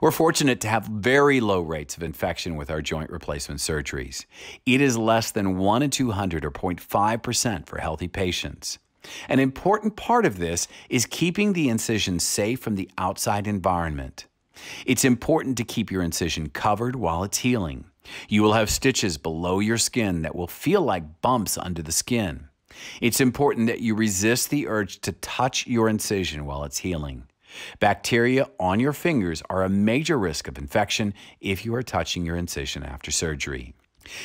We're fortunate to have very low rates of infection with our joint replacement surgeries. It is less than 1 in 200 or 0.5% for healthy patients. An important part of this is keeping the incision safe from the outside environment. It's important to keep your incision covered while it's healing. You will have stitches below your skin that will feel like bumps under the skin. It's important that you resist the urge to touch your incision while it's healing. Bacteria on your fingers are a major risk of infection if you are touching your incision after surgery.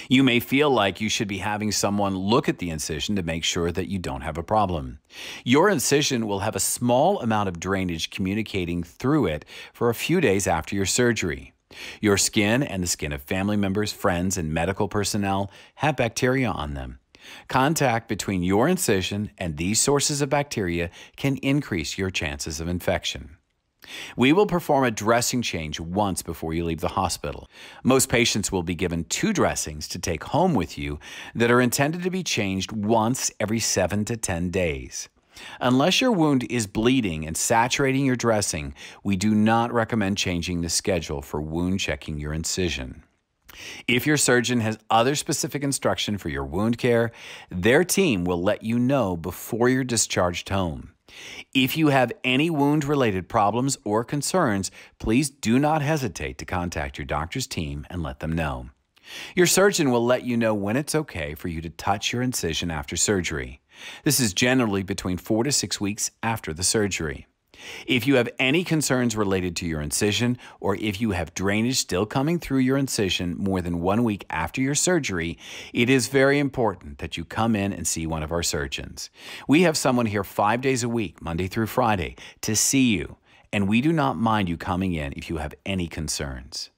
You may feel like you should be having someone look at the incision to make sure that you don't have a problem. Your incision will have a small amount of drainage communicating through it for a few days after your surgery. Your skin and the skin of family members, friends, and medical personnel have bacteria on them. Contact between your incision and these sources of bacteria can increase your chances of infection. We will perform a dressing change once before you leave the hospital. Most patients will be given two dressings to take home with you that are intended to be changed once every 7 to 10 days. Unless your wound is bleeding and saturating your dressing, we do not recommend changing the schedule for wound checking your incision. If your surgeon has other specific instruction for your wound care, their team will let you know before you're discharged home. If you have any wound related problems or concerns, please do not hesitate to contact your doctor's team and let them know. Your surgeon will let you know when it's okay for you to touch your incision after surgery. This is generally between four to six weeks after the surgery. If you have any concerns related to your incision, or if you have drainage still coming through your incision more than one week after your surgery, it is very important that you come in and see one of our surgeons. We have someone here five days a week, Monday through Friday, to see you, and we do not mind you coming in if you have any concerns.